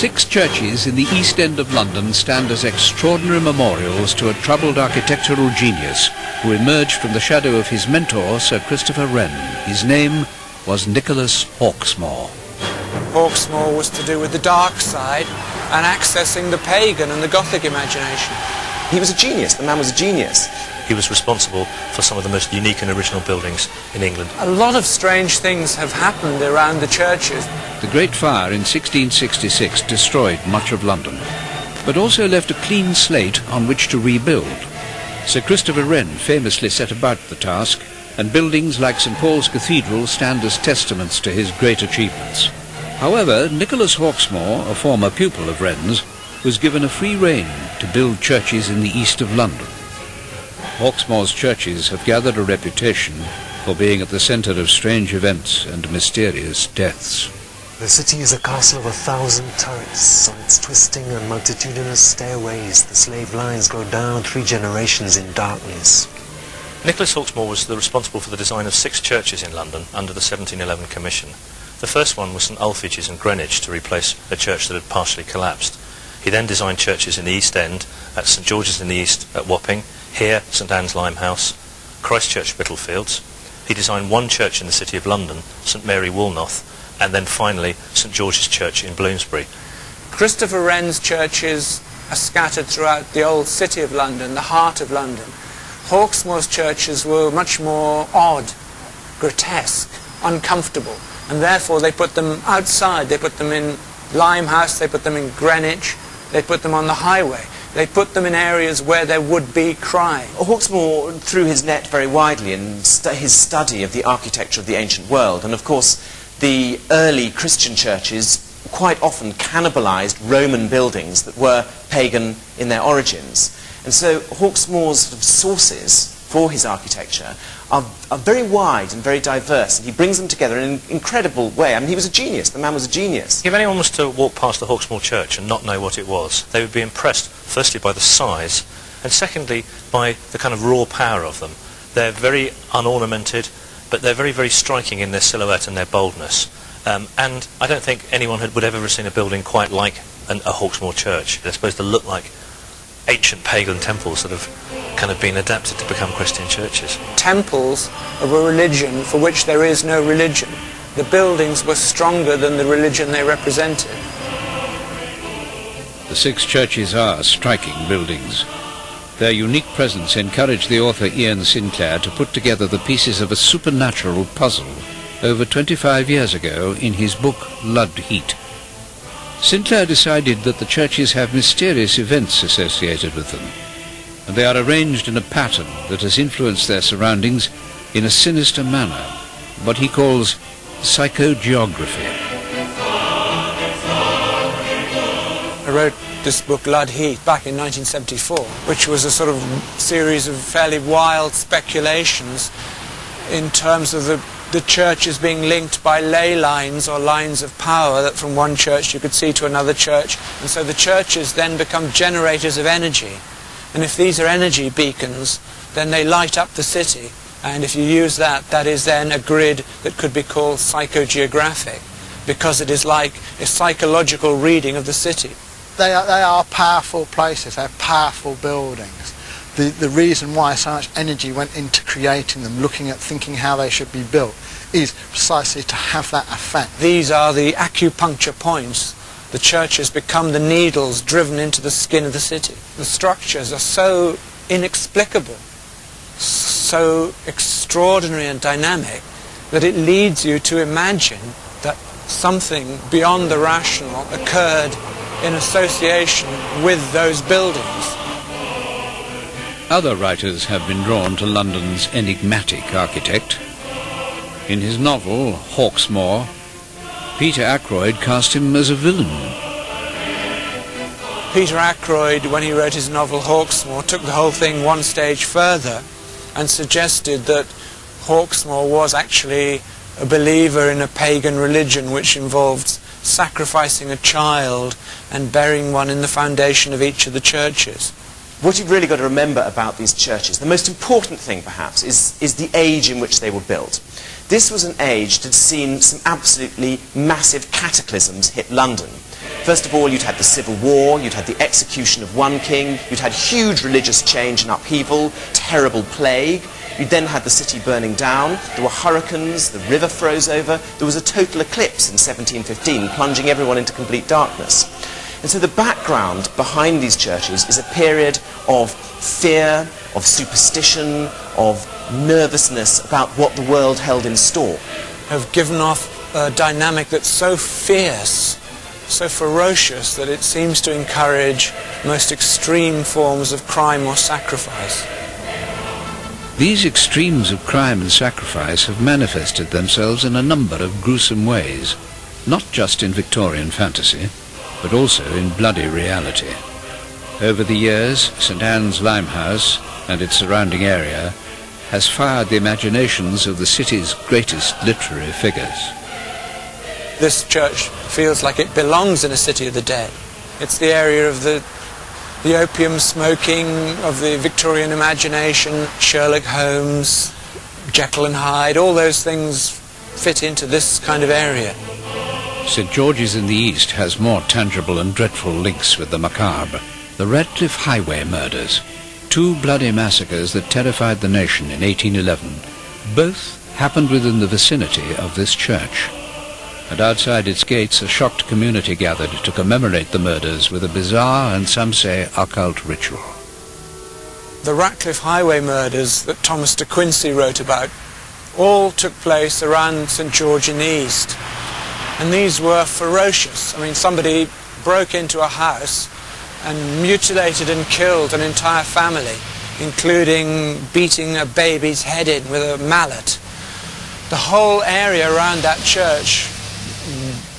Six churches in the East End of London stand as extraordinary memorials to a troubled architectural genius who emerged from the shadow of his mentor, Sir Christopher Wren. His name was Nicholas Hawksmoor. Hawksmoor was to do with the dark side and accessing the pagan and the Gothic imagination. He was a genius. The man was a genius. He was responsible for some of the most unique and original buildings in England. A lot of strange things have happened around the churches. The Great Fire in 1666 destroyed much of London, but also left a clean slate on which to rebuild. Sir Christopher Wren famously set about the task, and buildings like St Paul's Cathedral stand as testaments to his great achievements. However, Nicholas Hawksmoor, a former pupil of Wren's, was given a free rein to build churches in the east of London. Hawksmoor's churches have gathered a reputation for being at the centre of strange events and mysterious deaths. The city is a castle of a thousand turrets. On its twisting and multitudinous stairways, the slave lines go down three generations in darkness. Nicholas Hawksmoor was the responsible for the design of six churches in London under the 1711 Commission. The first one was St Alfege's in Greenwich to replace a church that had partially collapsed. He then designed churches in the East End, at St George's in the East at Wapping, here St Anne's Limehouse, Christchurch Spitalfields. He designed one church in the City of London, St Mary Woolnoth, and then finally St George's Church in Bloomsbury. Christopher Wren's churches are scattered throughout the old City of London, the heart of London. Hawksmoor's churches were much more odd, grotesque, uncomfortable, and therefore they put them outside. They put them in Limehouse, they put them in Greenwich, they put them on the highway. They put them in areas where there would be crime. Hawksmoor threw his net very widely in st his study of the architecture of the ancient world, and of course the early Christian churches quite often cannibalized Roman buildings that were pagan in their origins. And so Hawksmoor's sort of sources for his architecture are, are very wide and very diverse, and he brings them together in an incredible way. I mean, he was a genius. The man was a genius. If anyone was to walk past the Hawksmoor Church and not know what it was, they would be impressed, firstly, by the size, and secondly, by the kind of raw power of them. They're very unornamented, but they're very, very striking in their silhouette and their boldness. Um, and I don't think anyone had, would ever have seen a building quite like an, a Hawksmoor church. They're supposed to look like ancient pagan temples that have kind of been adapted to become Christian churches. Temples of a religion for which there is no religion. The buildings were stronger than the religion they represented. The six churches are striking buildings. Their unique presence encouraged the author Iain Sinclair to put together the pieces of a supernatural puzzle over 25 years ago in his book Lud Heat. Sinclair decided that the churches have mysterious events associated with them, and they are arranged in a pattern that has influenced their surroundings in a sinister manner, what he calls psychogeography. I wrote this book, Lud Heat, back in 1974, which was a sort of series of fairly wild speculations in terms of the, the churches being linked by ley lines or lines of power that from one church you could see to another church. And so the churches then become generators of energy. And if these are energy beacons, then they light up the city. And if you use that, that is then a grid that could be called psychogeographic, because it is like a psychological reading of the city. They are, they are powerful places, they're powerful buildings. The, the reason why so much energy went into creating them, looking at thinking how they should be built, is precisely to have that effect. These are the acupuncture points. The churches become the needles driven into the skin of the city. The structures are so inexplicable, so extraordinary and dynamic, that it leads you to imagine that something beyond the rational occurred in association with those buildings. Other writers have been drawn to London's enigmatic architect. In his novel, Hawksmoor, Peter Ackroyd cast him as a villain. Peter Ackroyd, when he wrote his novel Hawksmoor, took the whole thing one stage further and suggested that Hawksmoor was actually a believer in a pagan religion which involved sacrificing a child and burying one in the foundation of each of the churches. What you've really got to remember about these churches, the most important thing perhaps, is, is the age in which they were built. This was an age that had seen some absolutely massive cataclysms hit London. First of all, you'd had the civil war, you'd had the execution of one king, you'd had huge religious change and upheaval, terrible plague, you then had the city burning down, there were hurricanes, the river froze over, there was a total eclipse in 1715, plunging everyone into complete darkness. And so the background behind these churches is a period of fear, of superstition, of nervousness about what the world held in store. Have given off a dynamic that's so fierce, so ferocious, that it seems to encourage most extreme forms of crime or sacrifice. These extremes of crime and sacrifice have manifested themselves in a number of gruesome ways, not just in Victorian fantasy, but also in bloody reality. Over the years, St Anne's Limehouse and its surrounding area has fired the imaginations of the city's greatest literary figures. This church feels like it belongs in a city of the dead. It's the area of the, the opium smoking, of the Victorian imagination, Sherlock Holmes, Jekyll and Hyde, all those things fit into this kind of area. St George's in the East has more tangible and dreadful links with the macabre. The Ratcliffe Highway murders, two bloody massacres that terrified the nation in 1811, both happened within the vicinity of this church. And outside its gates a shocked community gathered to commemorate the murders with a bizarre and some say occult ritual. The Ratcliffe Highway murders that Thomas de Quincey wrote about all took place around St George in the East. And these were ferocious. I mean, somebody broke into a house and mutilated and killed an entire family, including beating a baby's head in with a mallet. The whole area around that church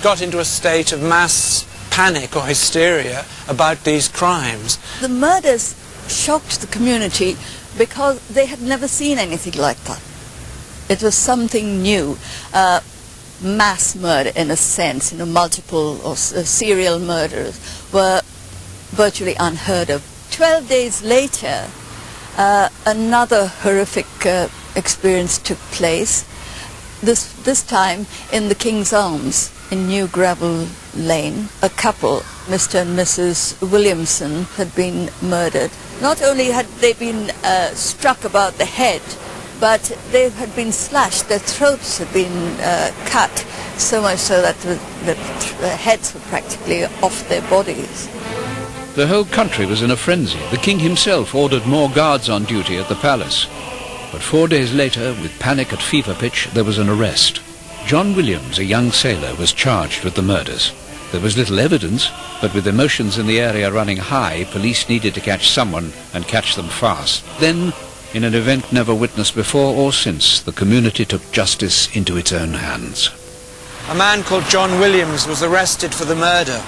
got into a state of mass panic or hysteria about these crimes. The murders shocked the community because they had never seen anything like that. It was something new. Uh, mass murder in a sense, you know, multiple or uh, serial murders were virtually unheard of. Twelve days later, uh, another horrific uh, experience took place, this, this time in the King's Arms in New Gravel Lane. A couple, Mr. and Mrs. Williamson, had been murdered. Not only had they been uh, struck about the head, but they had been slashed, their throats had been uh, cut, so much so that the, the, the heads were practically off their bodies. The whole country was in a frenzy. The king himself ordered more guards on duty at the palace. But four days later, with panic at fever pitch, there was an arrest. John Williams, a young sailor, was charged with the murders. There was little evidence, but with emotions in the area running high, police needed to catch someone and catch them fast. Then, in an event never witnessed before or since, the community took justice into its own hands. A man called John Williams was arrested for the murder.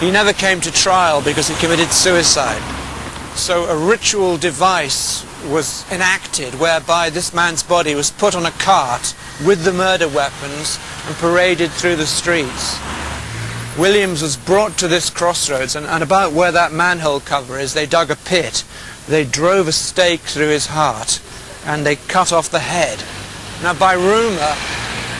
He never came to trial because he committed suicide. So a ritual device was enacted whereby this man's body was put on a cart with the murder weapons and paraded through the streets. Williams was brought to this crossroads and, and about where that manhole cover is they dug a pit. They drove a stake through his heart and they cut off the head. Now by rumour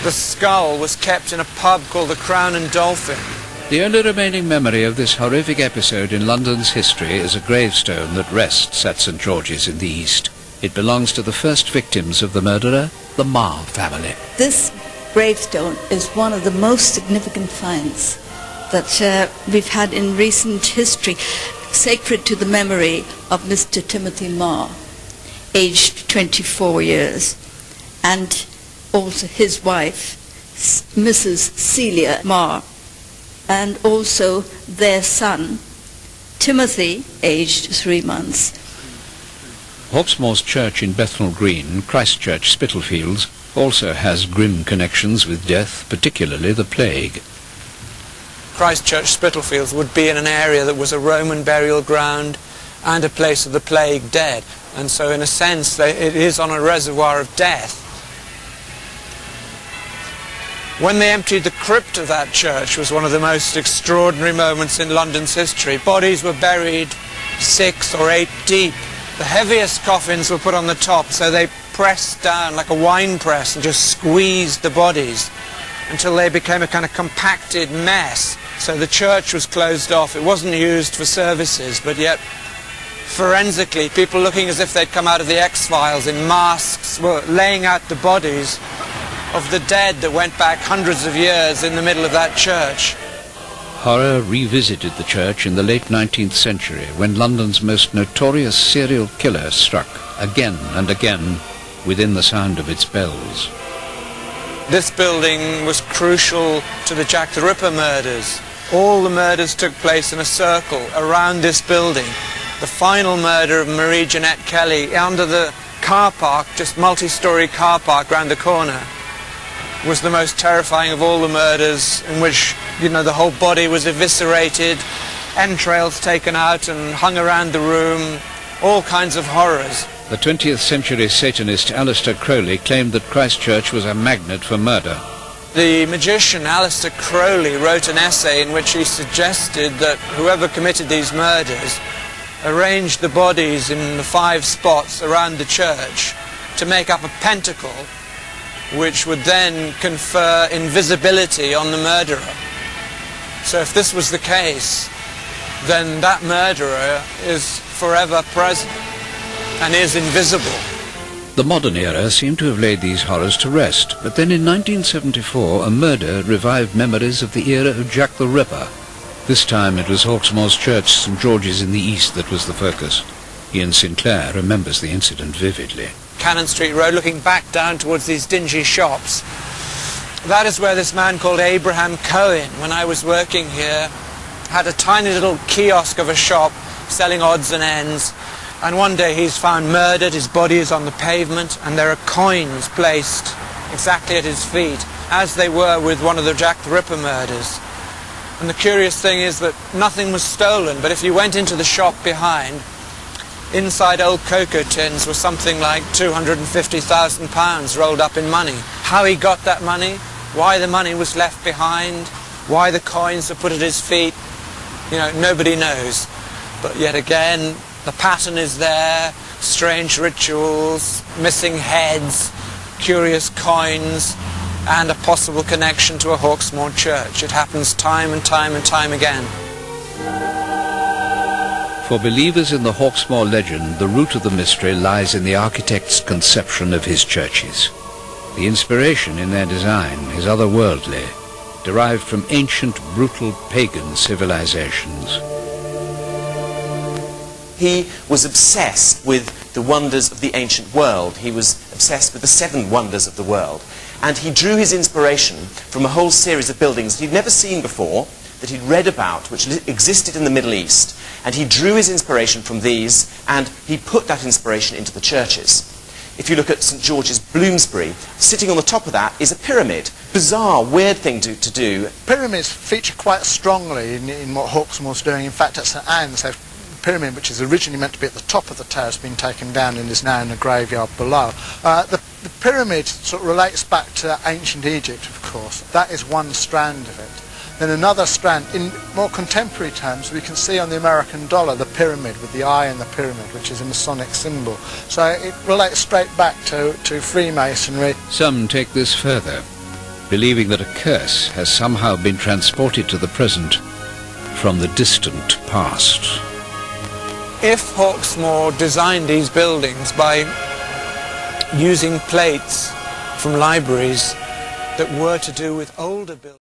the skull was kept in a pub called the Crown and Dolphin. The only remaining memory of this horrific episode in London's history is a gravestone that rests at St George's in the East. It belongs to the first victims of the murderer, the Marr family. This gravestone is one of the most significant finds that uh, we've had in recent history, sacred to the memory of Mr. Timothy Marr, aged 24 years, and also his wife, Mrs. Celia Marr and also their son, Timothy, aged three months. Hawksmoor's Church in Bethnal Green, Christchurch, Spitalfields, also has grim connections with death, particularly the plague. Christchurch, Spitalfields would be in an area that was a Roman burial ground and a place of the plague dead. And so in a sense, it is on a reservoir of death. When they emptied the crypt of that church was one of the most extraordinary moments in London's history. Bodies were buried six or eight deep. The heaviest coffins were put on the top, so they pressed down like a wine press and just squeezed the bodies until they became a kind of compacted mess. So the church was closed off. It wasn't used for services, but yet forensically, people looking as if they'd come out of the X-Files in masks were laying out the bodies of the dead that went back hundreds of years in the middle of that church. Horror revisited the church in the late 19th century when London's most notorious serial killer struck again and again within the sound of its bells. This building was crucial to the Jack the Ripper murders. All the murders took place in a circle around this building. The final murder of Marie Jeanette Kelly under the car park, just multi-story car park round the corner, was the most terrifying of all the murders in which, you know, the whole body was eviscerated, entrails taken out and hung around the room, all kinds of horrors. The 20th century Satanist Aleister Crowley claimed that Christchurch was a magnet for murder. The magician Aleister Crowley wrote an essay in which he suggested that whoever committed these murders arranged the bodies in the five spots around the church to make up a pentacle which would then confer invisibility on the murderer. So if this was the case, then that murderer is forever present and is invisible. The modern era seemed to have laid these horrors to rest, but then in 1974 a murder revived memories of the era of Jack the Ripper. This time it was Hawksmoor's Church, St George's in the east that was the focus. Iain Sinclair remembers the incident vividly. Cannon Street Road, looking back down towards these dingy shops. That is where this man called Abraham Cohen, when I was working here, had a tiny little kiosk of a shop selling odds and ends and one day he's found murdered, his body is on the pavement, and there are coins placed exactly at his feet, as they were with one of the Jack the Ripper murders. And the curious thing is that nothing was stolen, but if you went into the shop behind, inside old cocoa tins was something like £250,000 rolled up in money. How he got that money, why the money was left behind, why the coins were put at his feet, you know, nobody knows. But yet again, the pattern is there, strange rituals, missing heads, curious coins, and a possible connection to a Hawksmoor church. It happens time and time and time again. For believers in the Hawksmoor legend, the root of the mystery lies in the architect's conception of his churches. The inspiration in their design is otherworldly, derived from ancient, brutal pagan civilizations he was obsessed with the wonders of the ancient world. He was obsessed with the seven wonders of the world. And he drew his inspiration from a whole series of buildings that he'd never seen before, that he'd read about, which existed in the Middle East. And he drew his inspiration from these, and he put that inspiration into the churches. If you look at St. George's Bloomsbury, sitting on the top of that is a pyramid. Bizarre, weird thing to, to do. Pyramids feature quite strongly in, in what Hawksmoor's doing. In fact, at St Anne's, they've pyramid, which is originally meant to be at the top of the tower, has been taken down and is now in the graveyard below. Uh, the, the pyramid sort of relates back to ancient Egypt, of course. That is one strand of it. Then another strand, in more contemporary terms, we can see on the American dollar the pyramid with the eye in the pyramid, which is a Masonic symbol. So it relates straight back to, to Freemasonry. Some take this further, believing that a curse has somehow been transported to the present from the distant past if Hawksmoor designed these buildings by using plates from libraries that were to do with older buildings,